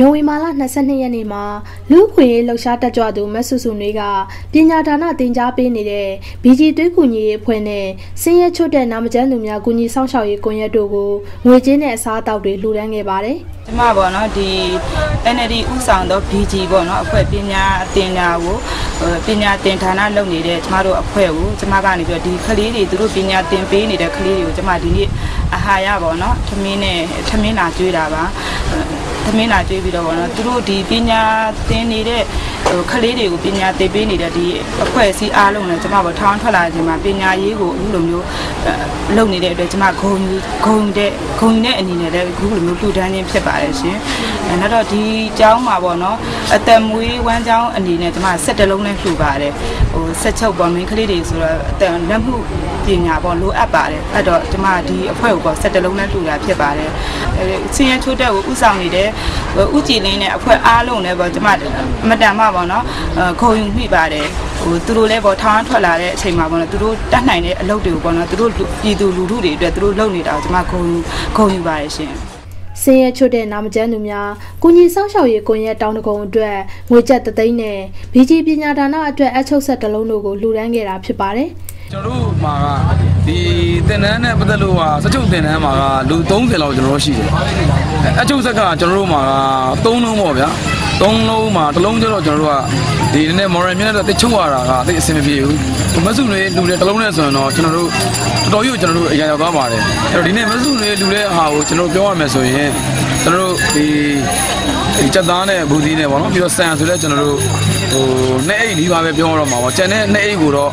နိုဝင်ဘာလ22ရက်နေ့မှာလူ့ခွေရေးလှုပ်ရှားတက်ကြွသူမဆူဆူနွေးကပညာဒါနတင် जा ပေးနေတဲ့ BG သွေးကူညီရေးအဖွဲ့နဲ့စင်းရဲချွတ်တဲ့နာမကျန်းသူများကူညီဆောင်ရှောက်ရေးကွန်ရက်တို့ကိုငွေကြေးနဲ့အစားအသောက်တွေလှူဒန်းခဲ့ပါတယ်။ကျမပေါ့နော်ဒီ NLD ဥဆောင်သော BG ပေါ့နော်အဖွဲ့ပညာအတင်ညာကိုပညာတင်ဌာနလုပ်နေတဲ့ကျမတို့အဖွဲ့ကိုကျမကနေပြီးတော့ဒီကလေးတွေသူတို့ပညာတင်ပေးနေတဲ့ကလေးတွေကိုကျမဒီနေ့ အာဟာရပေါ့နော်ထမင်းနဲ့ထမင်းလာကျွေးတာပါသမင်းလာကျွေးပြီးတော့ဗောနော်သူတို့ဒီပညာသင်နေတဲ့ ဟိုခလေးတွေကိုပညာသင်ပေးနေတဲ့ဒီအဖွဲ့အစည်းအားလုံးနဲ့ကျွန်မဗောထောင်းထွက်လာချိန်မှာပညာရေးကိုအခုလိုမျိုးလုပ်နေတဲ့အတွက်ကျွန်မဂုံဂုံတဲ့ဂုံတဲ့အနေနဲ့လည်းအခုလိုမျိုးလှူဒန်းခြင်းဖြစ်ပါတယ်ရှင်အဲနောက်တော့ဒီကျောင်းမှာဗောနော်အသက်မွေးဝမ်းကျောင်းအနေနဲ့ကျွန်မဆက်တလုံးနဲ့လှူပါတယ်ဟိုဆက်ချုပ်ပေါ်မင်းကလေးတွေဆိုတော့အသက်လက်မှုပညာဗောလိုအပ်ပါတယ်အဲ့တော့ကျွန်မဒီအဖွဲ့ကိုဗောဆက်တလုံးနဲ့လှူတာဖြစ်ပါတယ်အဲဆင်းရဲချိုးတက်ကိုဥဆောင်နေတဲ့ဥကြည်လင်းနဲ့အဖွဲ့အားလုံးလည်းပေါ့ကျမမတန်မှပေါ့နော်ခုံယူမိပါတယ်ဟိုသူတို့လည်းပေါ့ထောင်းထွက်လာတဲ့အချိန်မှာပေါ့နော်သူတို့တတ်နိုင်တဲ့အလုပ်တွေကိုပေါ့နော်သူတို့ပြည်သူလူထုတွေအတွက်သူတို့လုပ်နေတာကိုကျမခုံခုံယူပါတယ်ရှင်စင်ရချွတ်တဲ့နာမကျန်းသူများကုညီဆောင်ရှောက်ရေးကွန်ရက်တောင်းတကုံအတွက်ငွေကျပ်တသိန်းနဲ့ BG ပညာဒါနအတွက်အချုပ်ဆက်တလုံးတို့ကိုလှူဒန်းခဲ့တာဖြစ်ပါတယ်။ကျွန်တော်တို့မှာကဒီတင်နန်းနဲ့ပတ်သက်လို့ဟာစချုပ်တင်နန်းမှာကလူ30လောက်ကျွန်တော်တို့ရှိတယ်အချုပ်ဆက်ကကျွန်တော်တို့မှာက3လုံးပေါ့ဗျာ 3လုံးမှာတစ်လုံးကျတော့ကျွန်တော်တို့ကဒီနည်းနည်း moral မြင့်တဲ့တိတ်ချုပ်ရတာကတိတ်အဆင်မပြေဘူးမဆုတွေလူတွေတစ်လုံးနဲ့ဆိုရင်တော့ကျွန်တော်တို့တော်တော်ကြီးကျွန်တော်တို့အရာရောက်သွားပါတယ်အဲ့တော့ဒီနေ့မဆုတွေလူတဲ့ဟာကိုကျွန်တော်ပြောရမယ်ဆိုရင်ကျွန်တော်တို့ဒီဒီချက်သားနဲ့ဘူးသီးနဲ့ပေါ့နော်ပြီးတော့ဆန်ဆိုလဲကျွန်တော်တို့ဟိုနှစ်အိတ်ဒီပါပဲပြောရတော့မှာပေါ့ကျန်တဲ့နှစ်အိတ်ကိုတော့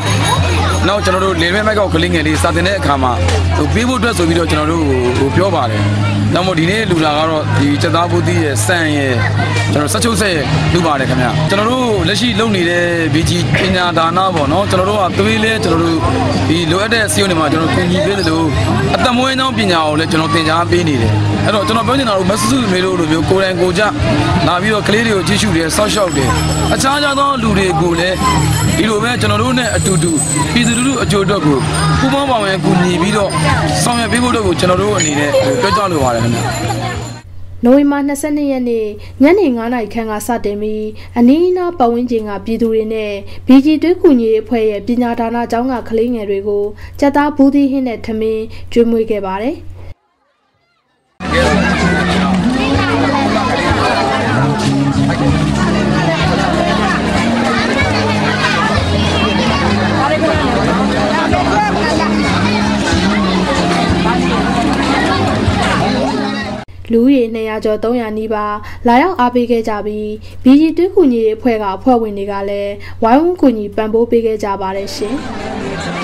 နောက်ကျွန်တော်တို့လေမဲမိုက်ကောက်ကလေးငယ်လေးစာတင်တဲ့အခါမှာဟိုပေးဖို့အတွက်ဆိုပြီးတော့ကျွန်တော်တို့ဟိုပြောပါတယ်။ နောက်မို့ဒီနေ့လူလာကတော့ဒီချက်သားဘူးသီးရဲ့စံရဲ့ကျွန်တော်စက်ချုပ်ဆက်ရဲ့လူပါတယ်ခင်ဗျာ။ကျွန်တော်တို့လက်ရှိလုပ်နေတဲ့ BG ပညာဒါနပေါ့နော်ကျွန်တော်တို့ကသွေးလဲကျွန်တော်တို့ဒီလိုအပ်တဲ့စီယုံတွေမှာကျွန်တော်ကူညီပေးတယ်လို့ အသက်မွေးနှောင်းပညာကိုလည်းကျွန်တော်သင်ကြားပေးနေတယ်။အဲ့တော့ကျွန်တော်ပြောချင်တာကမဆစုမေလို့လိုမျိုးကိုယ်တိုင်ကိုယ်ကြလာပြီးတော့ကလေးတွေကိုကြည့်ရှုတယ်စောက်ရှောက်တယ်။အခြားခြားသောလူတွေကိုလည်းဒီလိုပဲကျွန်တော်တို့နဲ့အတူတူပြည်သူလူထုအကျိုးအတွက်ကိုပူးပေါင်းပါဝင်ကူညီပြီးတော့ဆောင်ရွက်ပေးဖို့အတွက်ကိုကျွန်တော်တို့အနေနဲ့ပြောကြားလိုပါတယ်ခင်ဗျာ နိုဝင်ဘာ22ရက်နေ့ညနေ9:00နာရီခန့်ကစတင်ပြီးအနီးအနားပတ်ဝန်းကျင်ကပြည်သူတွေနဲ့ BG တွဲကူညီရေးအဖွဲ့ရဲ့ပညာဒါနကျောင်းကကလေးငယ်တွေကိုစက်သားဘူးသီးဟင်းနဲ့ထမင်းကျွေးမွေးခဲ့ပါတယ်။ လူဦးရေ200ကျော်300နီးပါးလာရောက်အားပေးခဲ့ကြပြီး BG တွဲကူညီရေးအဖွဲ့ကအဖွဲ့ဝင်တွေကလည်းဝိုင်းဝန်းကူညီပံ့ပိုးပေးခဲ့ကြပါတယ်ရှင်။